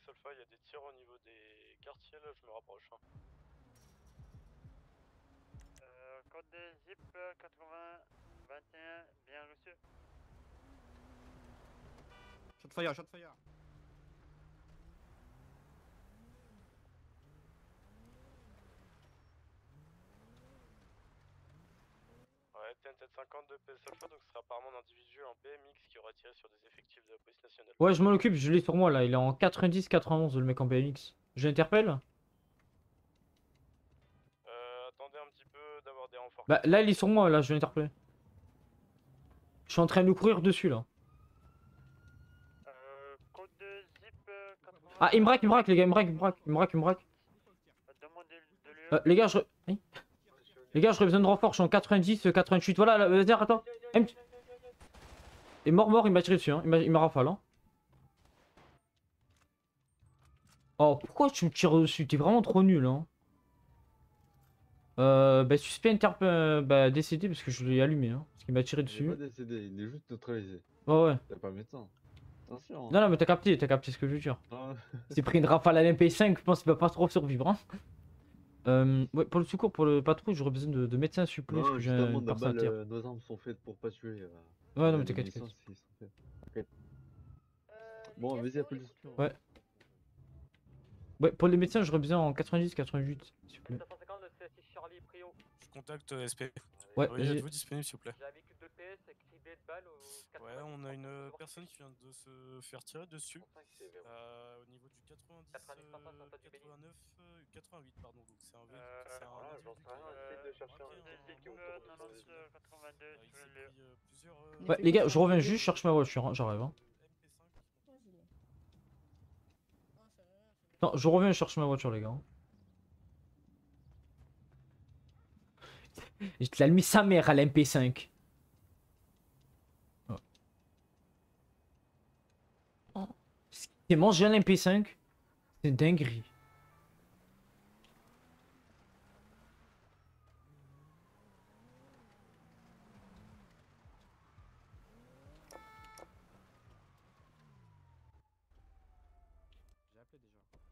Solfa, il y a des tirs au niveau des quartiers, là, je me rapproche. hein. Euh, code des zip 80 21, bien reçu. Shot fire, shot fire. Ouais, TNT 50 de P Solfa, donc ce sera apparemment un individu en BMX qui aura tiré sur des effectifs de la police nationale. Ouais, je m'en occupe, je l'ai sur moi là. Il est en 90-91 le mec en BMX. Je l'interpelle Euh, attendez un petit peu d'avoir des renforts. Bah là, il est sur moi là, je l'interpelle. Je suis en train de courir dessus là. Euh, code de zip 80. Ah, il me braque, il me braque, les gars, il me braque, il me braque, il me braque, il me. Euh, les gars, je. Hein les gars, j'aurais besoin de renfort, je suis en 90, euh, 88. Voilà, là, vas-y, attends. Eh, Et mort, mort, il m'a tiré dessus, hein. il m'a- rafale. Hein. Oh, pourquoi tu me tires dessus? T'es vraiment trop nul. Hein. Euh, bah, suspect interp... euh, bah, décédé parce que je l'ai allumé. Hein, parce qu'il m'a tiré Il est dessus. pas décédé, il est juste neutralisé. Ouais, ouais. T'as pas médecin. Attention. Non, non, mais t'as capté, t'as capté ce que je veux dire. Ah, C'est pris une rafale à l'MP5, je pense qu'il va pas trop survivre. Hein. Euh, ouais, pour le secours, pour le patrouille, j'aurais besoin de, de médecins suppléments parce non, que j'ai justement, balles, tir. euh, nos armes sont faites pour pas tuer. euh, Ouais, non, mais t'inquiète. t'inquiète. Bon, vas-y, appelle le secours. Ouais. Ouais, pour les médecins, j'aurais besoin en 90, 88, s'il vous plaît. 750 de CSI Charlie Prio. Je contacte euh, SP. Ouais, Oui, êtes-vous disponible s'il vous plaît? Ouais, on a une personne qui vient de se faire tirer dessus. euh, au niveau du 90, 90, euh, 500, t'as du béni. 89, euh, 88 pardon. Donc c'est un Euh, c'est un de chercher un un véhicule membre de la 90, population. 82, il je s'est l'ai. pris, plusieurs, Ouais, les gars, je reviens juste, je cherche ma voiture, hein, j'arrive. Hein. Non, je reviens, je cherche ma voiture, les gars. hein. Je te l'ai mis sa mère à l'MP5. Oh. Oh. C'est mangé à l'MP5. C'est une dinguerie. J'ai appelé déjà.